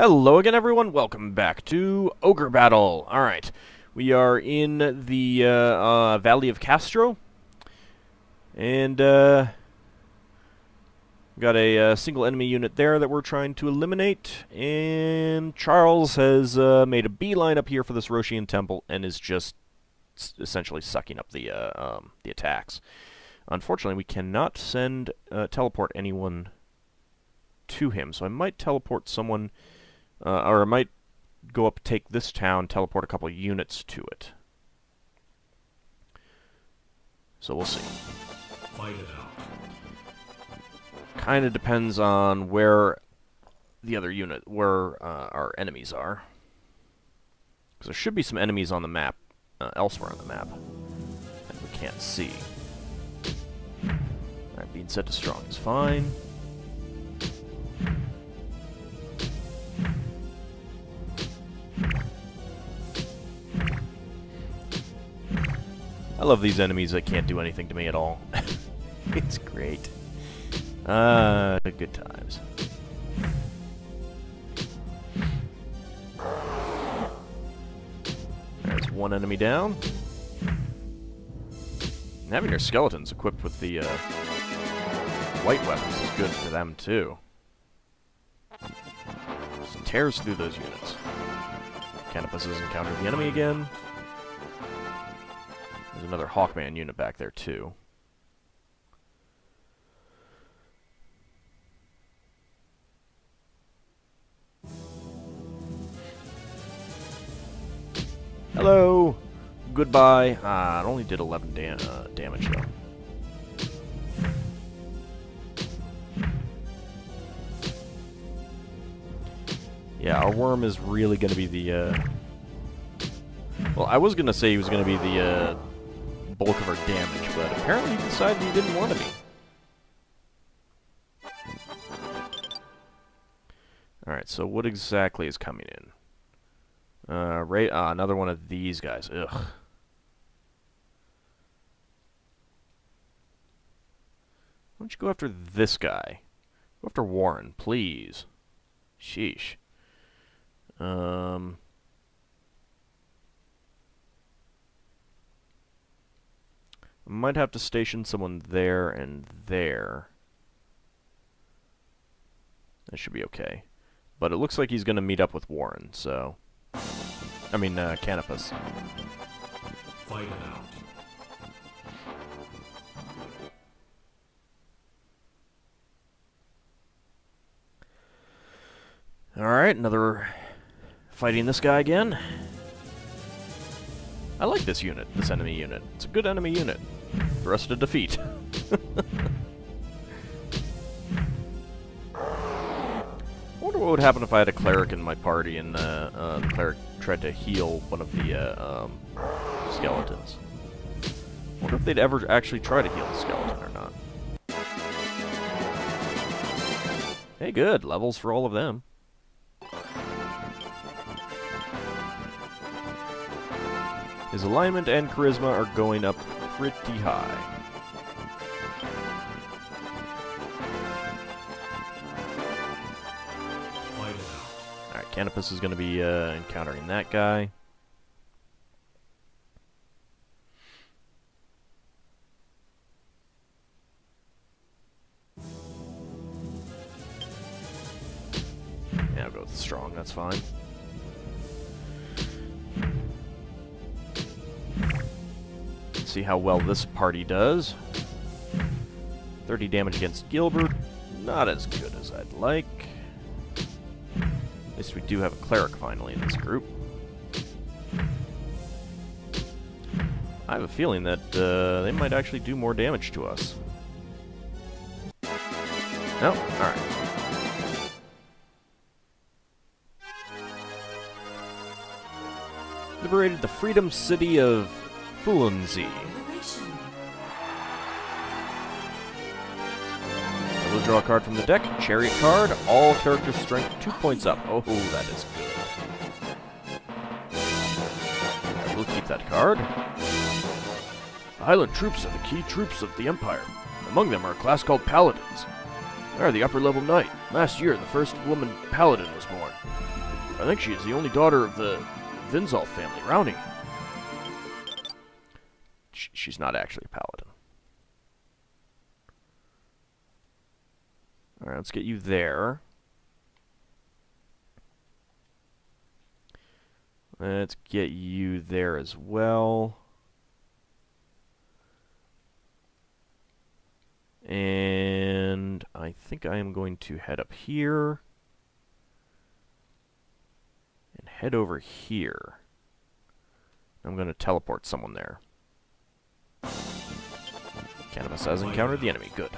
Hello again, everyone. Welcome back to Ogre Battle. All right, we are in the uh, uh, Valley of Castro, and uh, got a uh, single enemy unit there that we're trying to eliminate. And Charles has uh, made a beeline up here for this Roshian Temple and is just essentially sucking up the uh, um, the attacks. Unfortunately, we cannot send teleport anyone to him, so I might teleport someone uh, or I might go up, take this town, teleport a couple units to it. So we'll see. Fight it out. Kind of depends on where the other unit, where uh, our enemies are. Because there should be some enemies on the map, uh, elsewhere on the map, that we can't see. Alright, being set to strong is fine. I love these enemies that can't do anything to me at all. it's great. Uh, good times. There's one enemy down. And having your skeletons equipped with the uh, white weapons is good for them too. Just tears through those units. Canopus has encountered the enemy again. There's another Hawkman unit back there, too. Hello! Goodbye. Ah, it only did 11 da uh, damage, though. Yeah, our worm is really going to be the... Uh... Well, I was going to say he was going to be the uh, bulk of our damage, but apparently he decided he didn't want to be. Alright, so what exactly is coming in? Uh, right, uh, another one of these guys. Ugh. Why don't you go after this guy? Go after Warren, please. Sheesh. Um... Might have to station someone there and there. That should be okay. But it looks like he's going to meet up with Warren, so... I mean, uh, Canopus. Fight it out. Alright, another... Fighting this guy again. I like this unit, this enemy unit. It's a good enemy unit for us to defeat. I wonder what would happen if I had a cleric in my party and uh, uh, the cleric tried to heal one of the uh, um, skeletons. I wonder if they'd ever actually try to heal the skeleton or not. Hey, good. Levels for all of them. His alignment and charisma are going up pretty high. Alright, Canopus is going to be uh, encountering that guy. Yeah, I'll go with strong, that's fine. How well this party does. 30 damage against Gilbert. Not as good as I'd like. At least we do have a cleric finally in this group. I have a feeling that uh, they might actually do more damage to us. No? Alright. Liberated the Freedom City of Fulunzi. We'll draw a card from the deck. Chariot card. All character strength two points up. Oh, that is good. I will keep that card. The Highland troops are the key troops of the Empire. Among them are a class called Paladins. They are the upper level knight. Last year, the first woman paladin was born. I think she is the only daughter of the Vinzal family, Rounding. Sh she's not actually a paladin. Alright, let's get you there. Let's get you there as well. And I think I am going to head up here and head over here. I'm going to teleport someone there. Canopus has encountered the enemy. Good.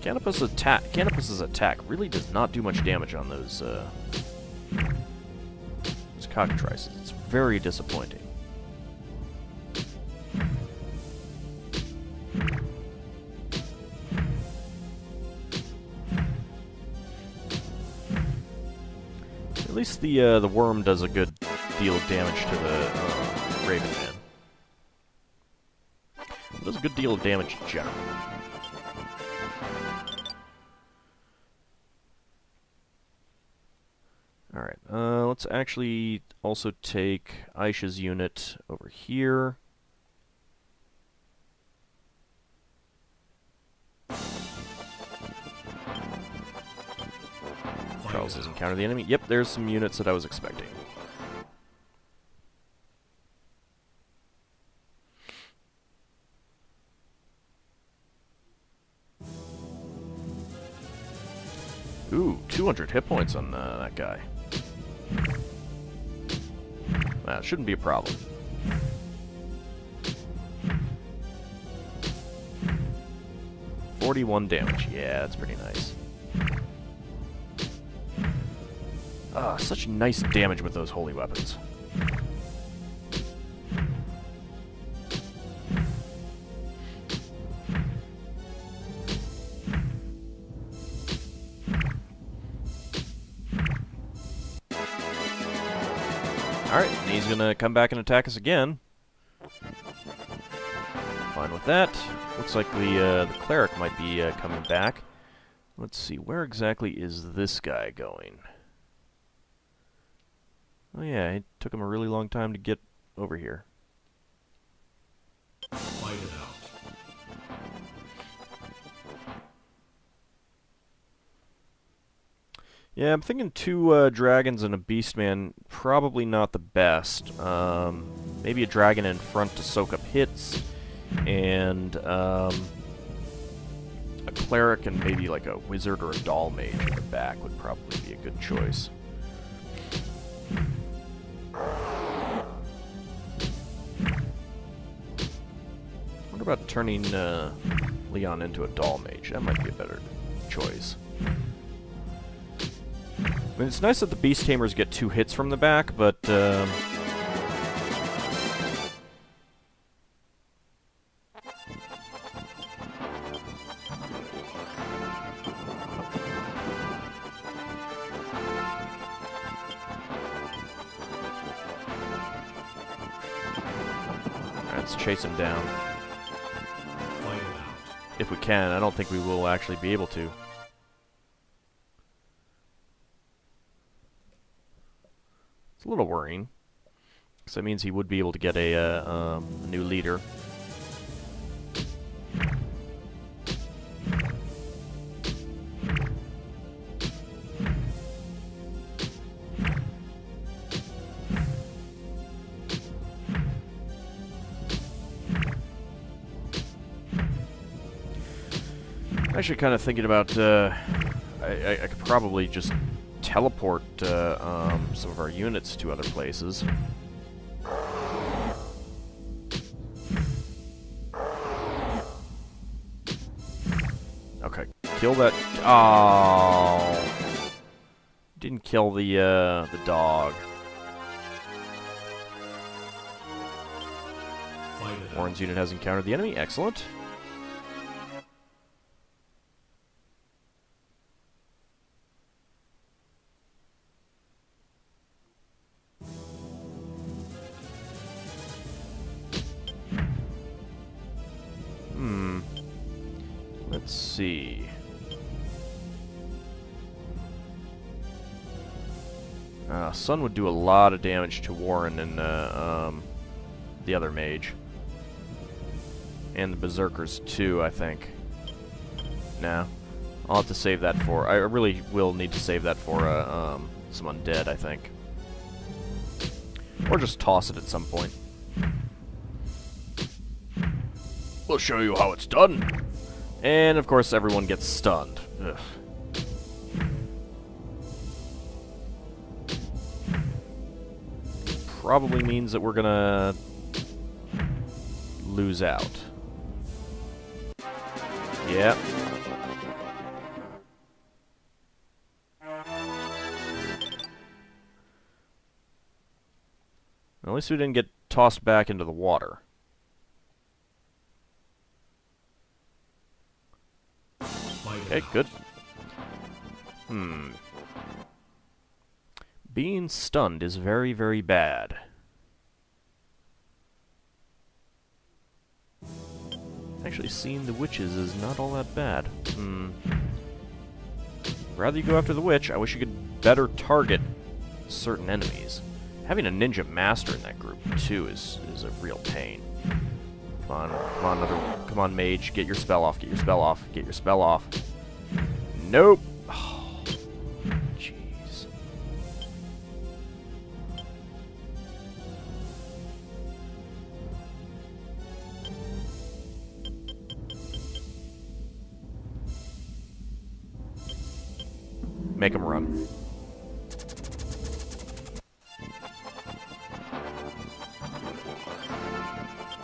Canopus attack Canopus's attack really does not do much damage on those uh those cockatrices. Very disappointing. At least the uh, the worm does a good deal of damage to the uh, Raven Man. Does a good deal of damage in let's actually also take Aisha's unit over here. Charles has encountered the enemy. Yep, there's some units that I was expecting. Ooh, 200 hit points on uh, that guy. That shouldn't be a problem. Forty-one damage. Yeah, that's pretty nice. Ah, such nice damage with those holy weapons. Gonna come back and attack us again. Fine with that. Looks like the, uh, the cleric might be uh, coming back. Let's see, where exactly is this guy going? Oh yeah, it took him a really long time to get over here. Fight it out. Yeah, I'm thinking two uh, dragons and a beastman, probably not the best. Um, maybe a dragon in front to soak up hits, and um, a cleric and maybe like a wizard or a doll mage in the back would probably be a good choice. What about turning uh, Leon into a doll mage? That might be a better choice. I mean, it's nice that the Beast Tamers get two hits from the back, but... Um, let's chase him down. If we can. I don't think we will actually be able to. It's a little worrying. Because that means he would be able to get a, uh, um, a new leader. Actually, kind of thinking about, uh, I, I, I could probably just teleport uh, um, some of our units to other places. Okay, kill that. Oh, didn't kill the uh, the dog. Warren's unit has encountered the enemy. Excellent. Sun would do a lot of damage to Warren and uh, um, the other mage. And the Berserkers too, I think. No. I'll have to save that for... I really will need to save that for uh, um, some undead, I think. Or just toss it at some point. We'll show you how it's done. And, of course, everyone gets stunned. Ugh. Probably means that we're gonna lose out. Yep. At least we didn't get tossed back into the water. Okay, good. Hmm. Being stunned is very, very bad. Actually, seeing the witches is not all that bad. Hmm. Rather you go after the witch, I wish you could better target certain enemies. Having a ninja master in that group, too, is, is a real pain. Come on, come on, another, come on, mage, get your spell off, get your spell off, get your spell off. Nope. Make him run.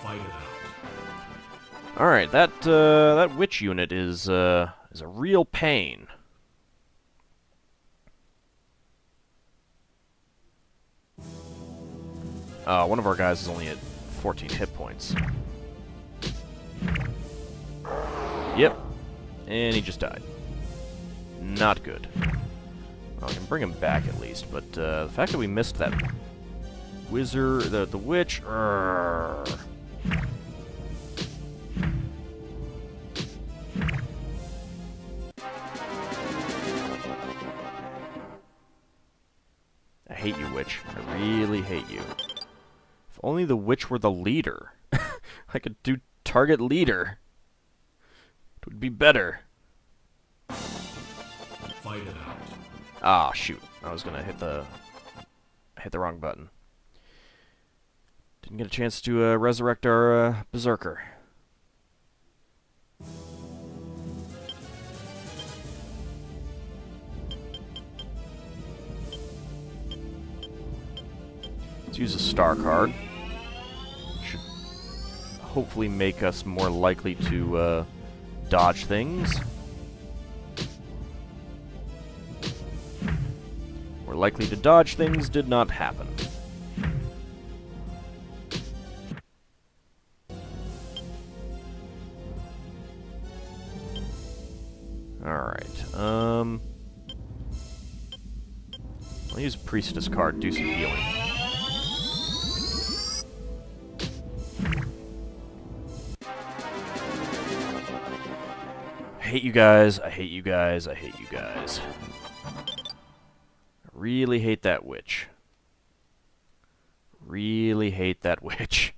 Fight it out. All right, that uh, that witch unit is uh, is a real pain. Uh, one of our guys is only at 14 hit points. Yep, and he just died. Not good. Well, I can bring him back at least, but uh, the fact that we missed that wizard, the the witch. Urgh. I hate you, Witch. I really hate you. If only the Witch were the leader. I could do target leader. It would be better. Fight it out. Ah, shoot. I was gonna hit the... Hit the wrong button. Didn't get a chance to uh, resurrect our uh, Berserker. Let's use a star card. Should hopefully make us more likely to uh, dodge things. More likely to dodge things did not happen. Alright, um... I'll use Priestess card, do some healing. I hate you guys, I hate you guys, I hate you guys. Really hate that witch. Really hate that witch.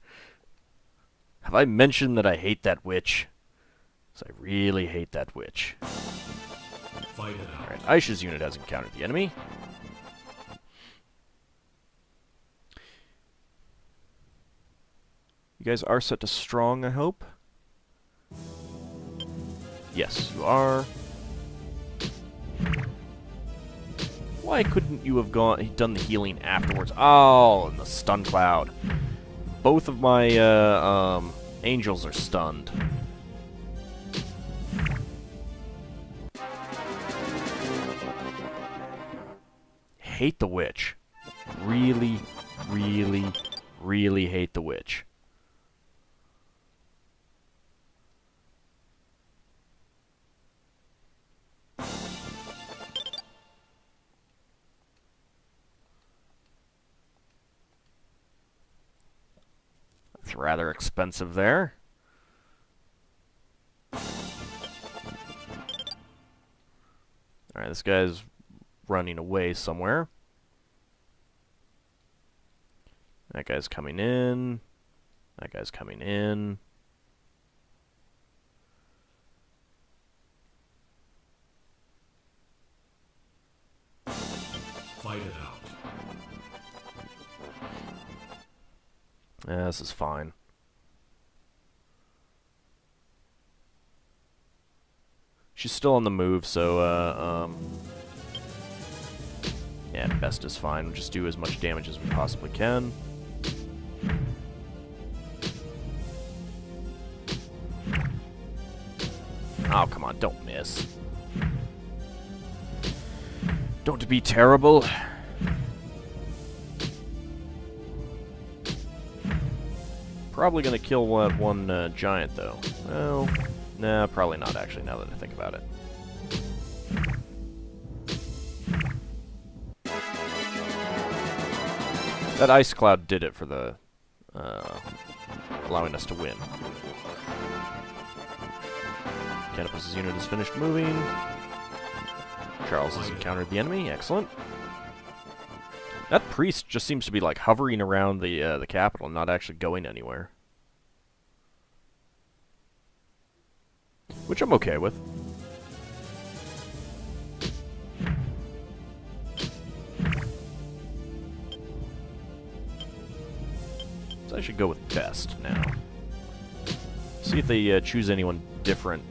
Have I mentioned that I hate that witch? 'Cause I really hate that witch. Fight it. Alright, Aisha's unit has encountered the enemy. You guys are set to strong, I hope? Yes, you are. Why couldn't you have gone done the healing afterwards? Oh, and the stun cloud. Both of my uh, um, angels are stunned. Hate the witch. Really, really, really hate the witch. It's rather expensive there. Alright, this guy's running away somewhere. That guy's coming in. That guy's coming in. Yeah, this is fine. She's still on the move, so, uh, um... Yeah, best is fine. We'll just do as much damage as we possibly can. Oh, come on, don't miss. Don't be terrible. Probably gonna kill one, one uh, giant, though. Well, nah, probably not, actually, now that I think about it. That ice cloud did it for the... Uh, allowing us to win. Canopus' unit is finished moving. Charles has encountered the enemy. Excellent. That priest just seems to be like hovering around the uh, the capital, not actually going anywhere. Which I'm okay with. So I should go with best now. See if they uh, choose anyone different.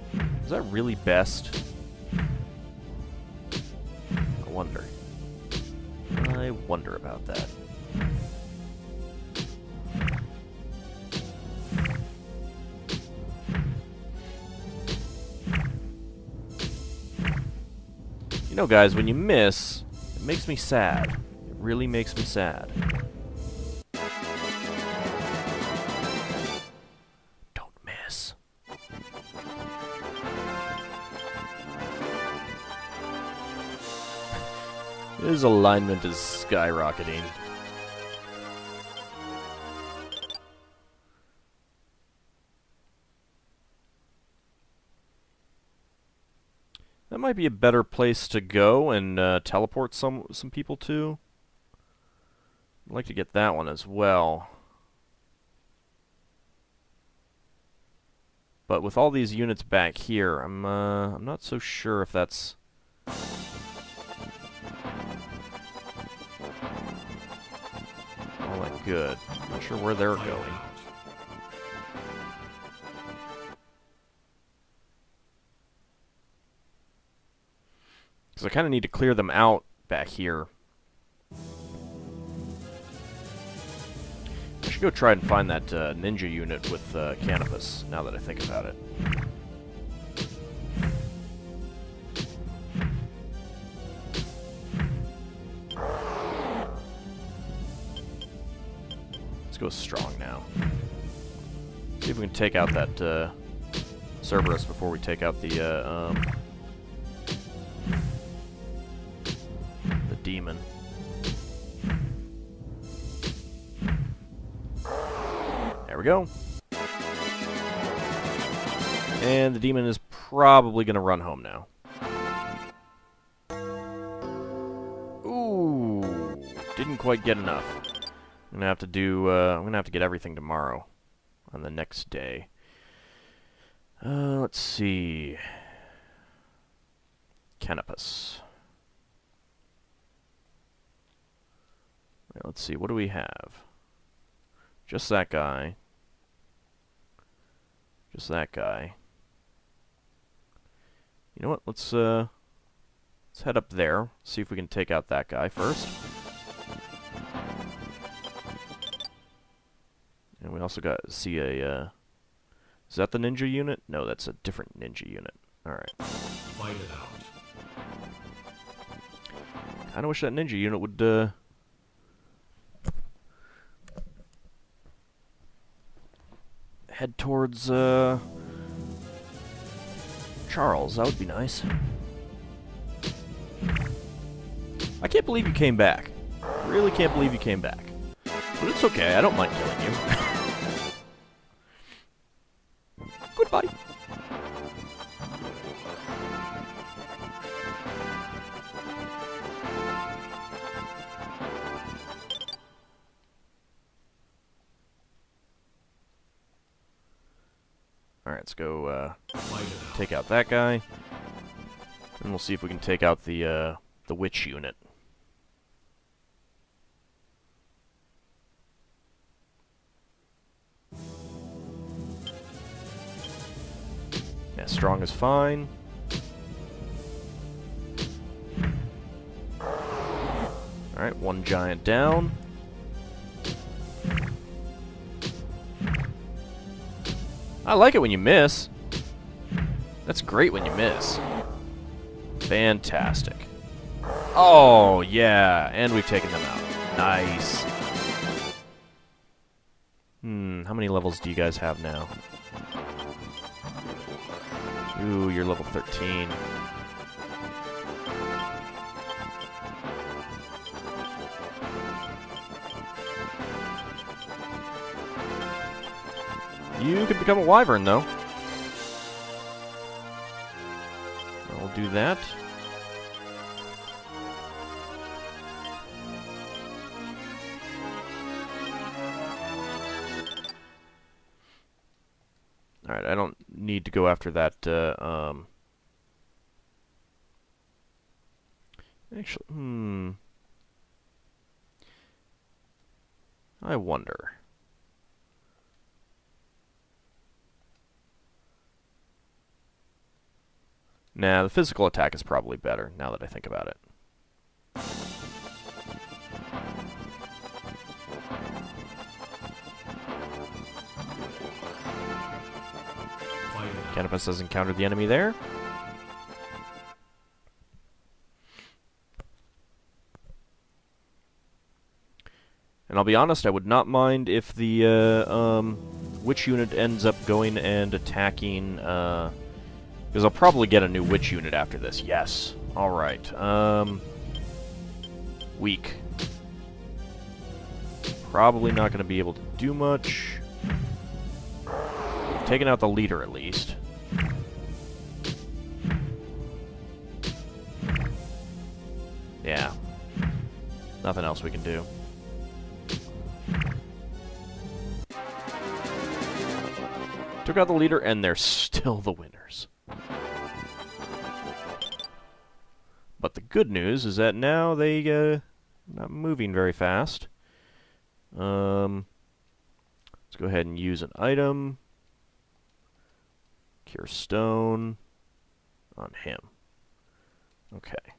Is that really best? I wonder. Wonder about that. You know, guys, when you miss, it makes me sad. It really makes me sad. His alignment is skyrocketing. That might be a better place to go and uh, teleport some some people to. I'd like to get that one as well. But with all these units back here, I'm uh, I'm not so sure if that's good. Not sure where they're going. Because I kind of need to clear them out back here. I should go try and find that uh, ninja unit with uh, Canopus, now that I think about it. Let's go strong now. See if we can take out that uh, Cerberus before we take out the uh, um, the demon. There we go. And the demon is probably going to run home now. Ooh, didn't quite get enough. I'm gonna have to do. Uh, I'm gonna have to get everything tomorrow, on the next day. Uh, let's see. Canopus. Let's see, what do we have? Just that guy. Just that guy. You know what? Let's uh let's head up there. See if we can take out that guy first. And we also got see a uh is that the ninja unit? No, that's a different ninja unit. Alright. Fight it out. Kinda wish that ninja unit would uh head towards uh Charles. That would be nice. I can't believe you came back. I Really can't believe you came back. But it's okay. I don't mind killing you. take out that guy. And we'll see if we can take out the uh, the witch unit. Yeah, strong is fine. Alright, one giant down. I like it when you miss. That's great when you miss. Fantastic. Oh, yeah, and we've taken them out. Nice. Hmm, how many levels do you guys have now? Ooh, you're level 13. You could become a wyvern, though. Do that. Alright, I don't need to go after that, uh, um... Actually, hmm... I wonder... Nah, the physical attack is probably better, now that I think about it. Canopus has encountered the enemy there. And I'll be honest, I would not mind if the uh, um, witch unit ends up going and attacking... Uh, because I'll probably get a new witch unit after this. Yes. Alright. Um, weak. Probably not going to be able to do much. Taking out the leader, at least. Yeah. Nothing else we can do. Took out the leader, and they're still the winners. But the good news is that now they, uh, not moving very fast. Um, let's go ahead and use an item. Cure Stone on him. Okay.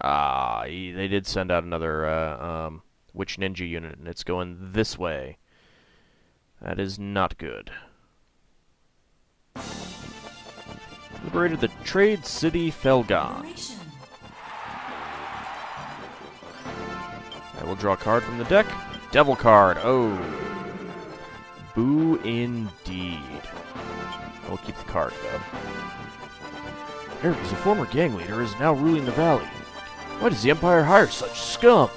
Ah, he, they did send out another uh, um, Witch Ninja unit, and it's going this way. That is not good. Liberated the Trade City Felgon. I will draw a card from the deck. Devil card. Oh. Boo indeed. I will keep the card, though. Eric is a former gang leader is now ruling the valley. Why does the Empire hire such scum?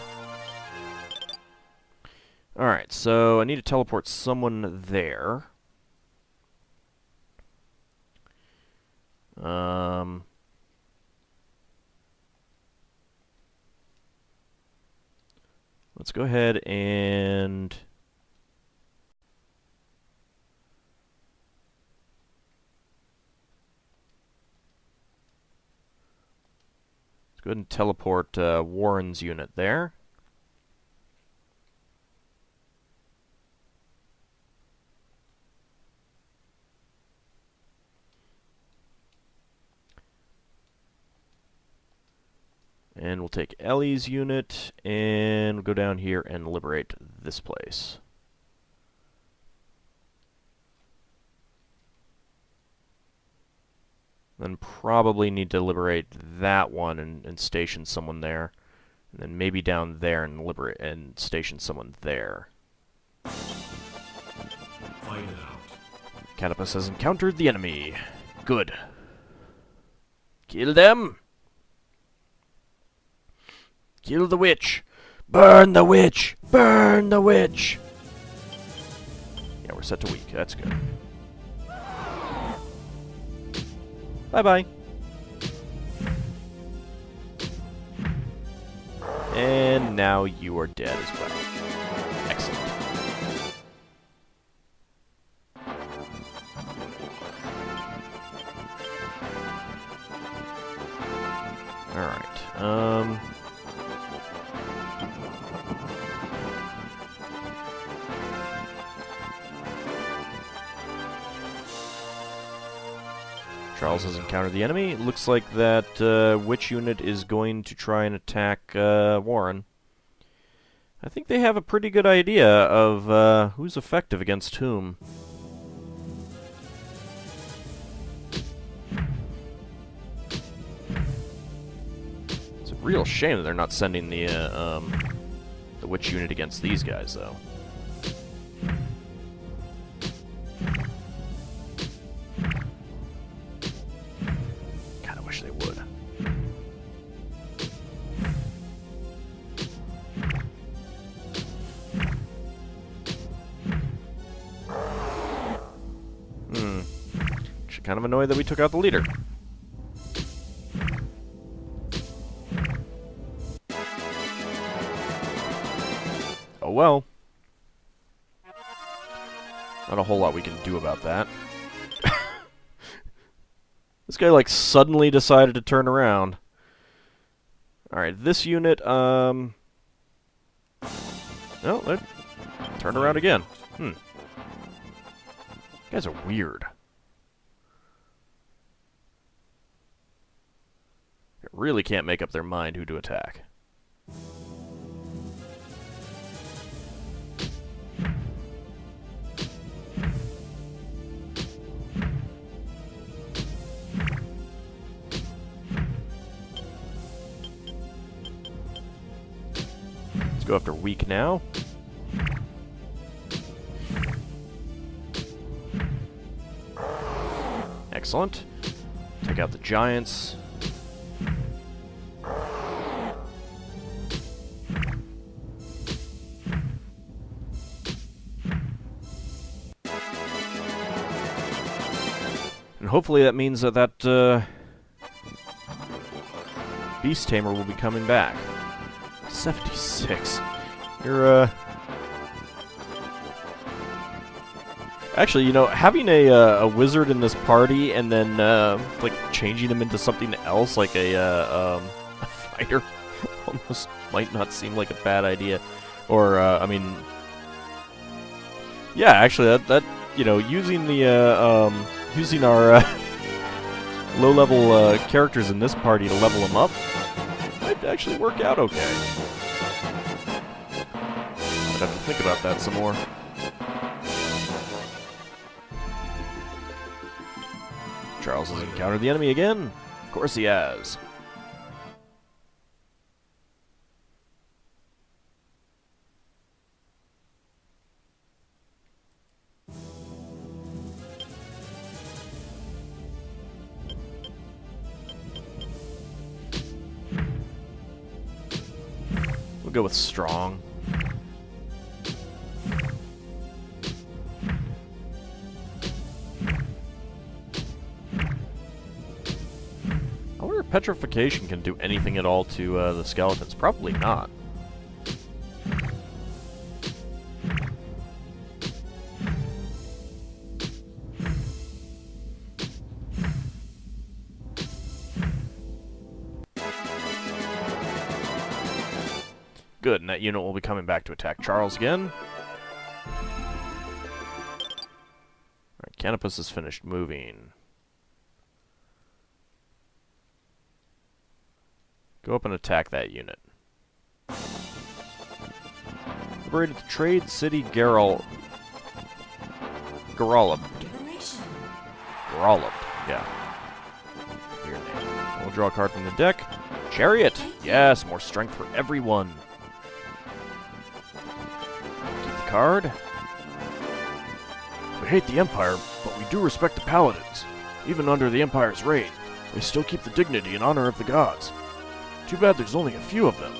Alright, so I need to teleport someone there. Um... Let's go ahead and... Let's go ahead and teleport uh, Warren's unit there. And we'll take Ellie's unit and we'll go down here and liberate this place. Then probably need to liberate that one and, and station someone there. And then maybe down there and liberate and station someone there. Fight has encountered the enemy. Good. Kill them! Kill the witch! Burn the witch! Burn the witch! Yeah, we're set to weak. That's good. Bye-bye. And now you are dead as well. Charles has encountered the enemy. It looks like that uh, witch unit is going to try and attack uh, Warren. I think they have a pretty good idea of uh, who's effective against whom. It's a real shame that they're not sending the uh, um, the witch unit against these guys, though. Kind of annoyed that we took out the leader. Oh well. Not a whole lot we can do about that. this guy, like, suddenly decided to turn around. Alright, this unit, um... No, they turned around again. Hmm. You guys are weird. They really can't make up their mind who to attack. Let's go after weak now. Excellent. Take out the giants. Hopefully that means that that uh, beast tamer will be coming back. 76. You're, uh... Actually, you know, having a, uh, a wizard in this party and then, uh, like, changing him into something else, like a, uh, um, a fighter, almost might not seem like a bad idea. Or, uh, I mean... Yeah, actually, that, that you know, using the, uh, um, using our, uh, low-level, uh, characters in this party to level them up might actually work out okay. I'd have to think about that some more. Charles has encountered the enemy again. Of course he has. With strong. I wonder if petrification can do anything at all to uh, the skeletons. Probably not. That unit will be coming back to attack Charles again. Alright, Canopus is finished moving. Go up and attack that unit. Liberated the Trade City Geralt. Geralab. Geralab, yeah. We'll draw a card from the deck. Chariot! Yes, more strength for everyone. Card. We hate the Empire, but we do respect the Paladins. Even under the Empire's reign, they still keep the dignity and honor of the gods. Too bad there's only a few of them.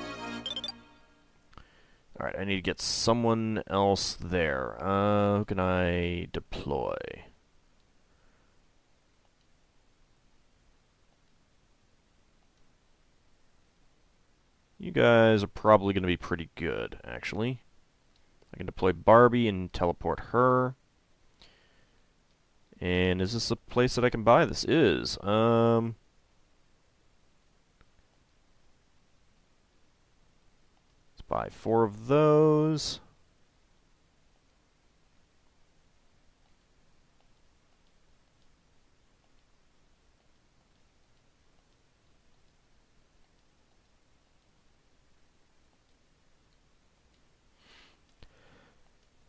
Alright, I need to get someone else there. Uh, who can I deploy? You guys are probably going to be pretty good, actually. I can deploy Barbie and teleport her. And is this a place that I can buy? This is. Um, let's buy four of those.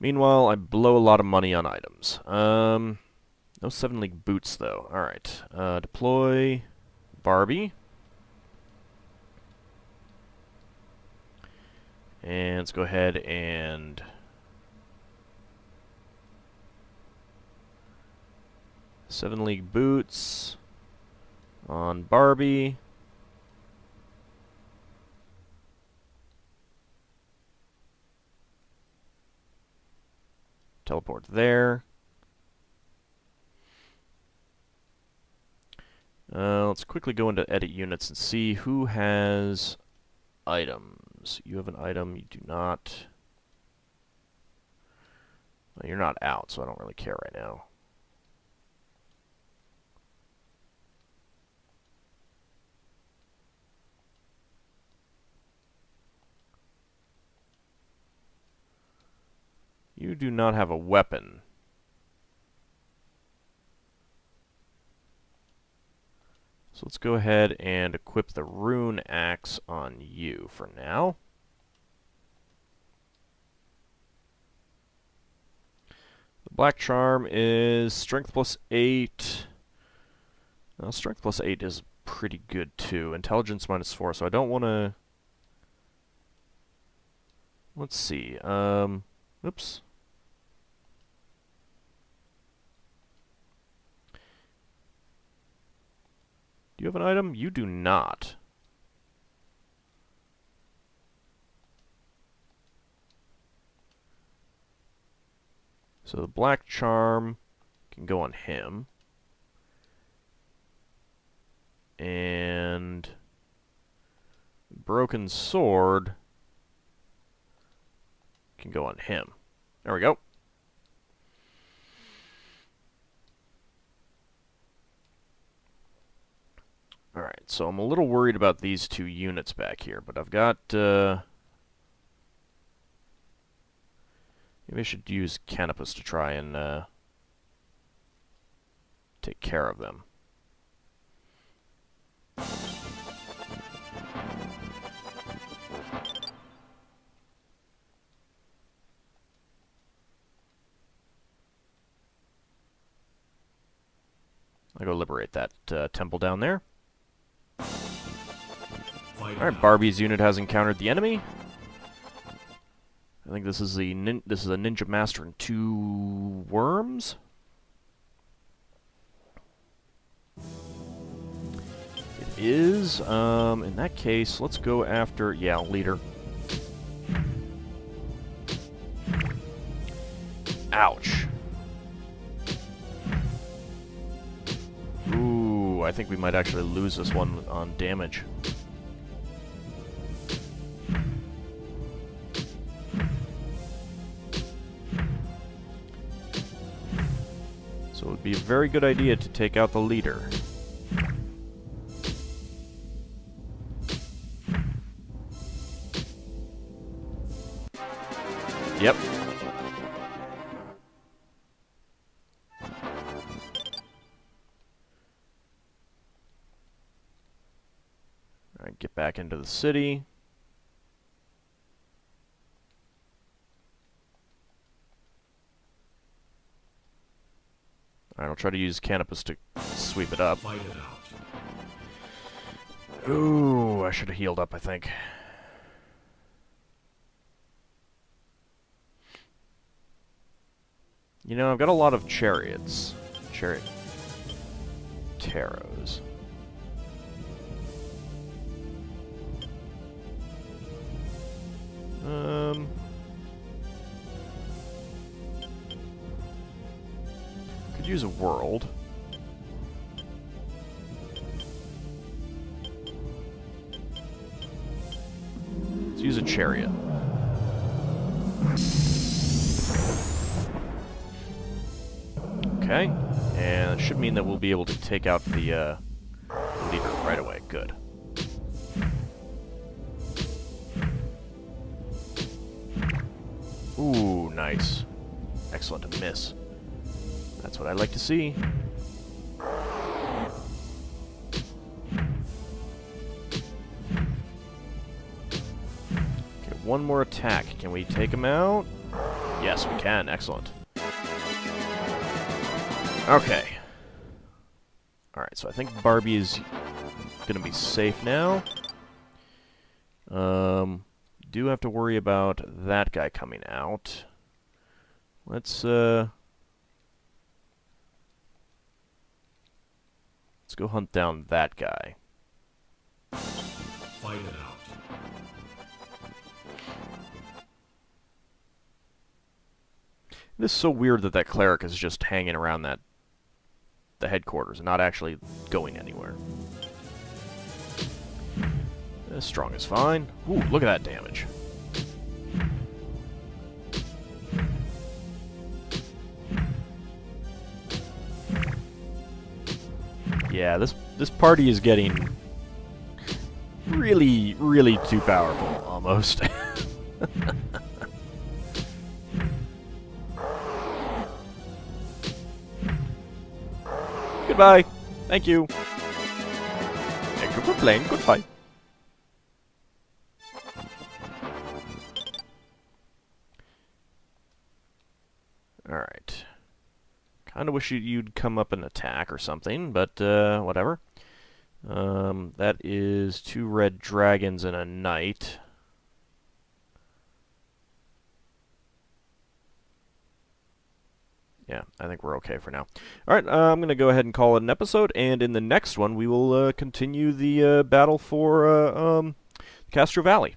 Meanwhile, I blow a lot of money on items. Um, no 7 League boots, though. Alright. Uh, deploy Barbie. And let's go ahead and... Seven League boots on Barbie. Teleport there. Uh, let's quickly go into edit units and see who has items. You have an item, you do not. Well, you're not out, so I don't really care right now. You do not have a weapon. So let's go ahead and equip the rune axe on you for now. The black charm is strength plus 8. Well, strength plus 8 is pretty good too. Intelligence minus 4, so I don't want to... Let's see. Um, oops. You have an item? You do not. So the black charm can go on him. And broken sword can go on him. There we go. Alright, so I'm a little worried about these two units back here, but I've got, uh... Maybe I should use Canopus to try and, uh... Take care of them. I go liberate that uh, temple down there. Alright, Barbie's unit has encountered the enemy. I think this is the this is a ninja master and two worms. It is. Um, in that case, let's go after yeah leader. Ouch. Ooh, I think we might actually lose this one on damage. Would be a very good idea to take out the leader. Yep. Alright, get back into the city. Alright, I'll try to use Canopus to sweep it up. Fight it out. Ooh, I should have healed up, I think. You know, I've got a lot of chariots. Chariot. Tarots. Um... Could use a world. Let's use a chariot. Okay, and it should mean that we'll be able to take out the uh, leader right away. Good. Ooh, nice. Excellent to miss. That's what I like to see. Okay, one more attack. Can we take him out? Yes, we can. Excellent. Okay. Alright, so I think Barbie is going to be safe now. Um, do have to worry about that guy coming out. Let's, uh... Let's go hunt down that guy. Fight it out. It is so weird that that cleric is just hanging around that the headquarters and not actually going anywhere. Uh, strong is fine. Ooh, look at that damage. Yeah, this this party is getting really, really too powerful, almost. Goodbye. Thank you. Thank you for playing. Goodbye. Kinda wish you- you'd come up and attack or something, but, uh, whatever. Um, that is two red dragons and a knight. Yeah, I think we're okay for now. All right, uh, I'm going to go ahead and call it an episode, and in the next one, we will uh, continue the uh, battle for uh, um, Castro Valley.